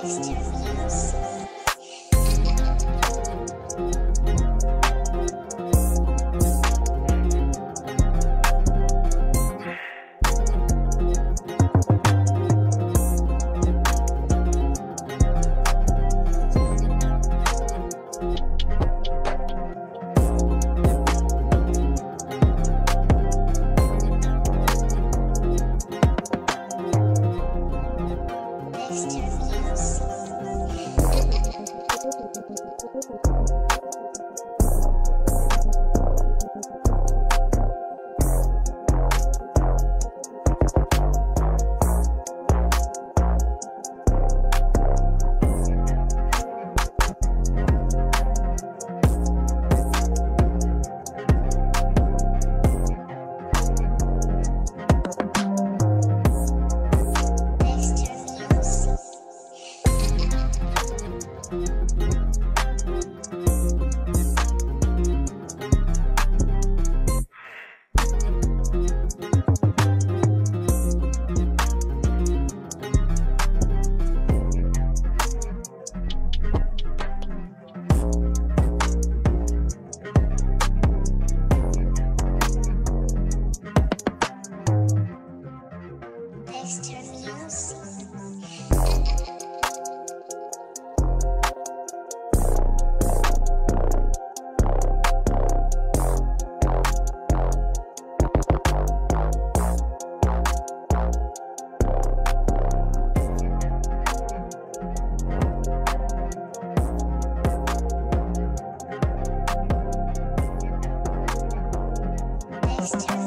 Dexter Music. Thank you. podcast.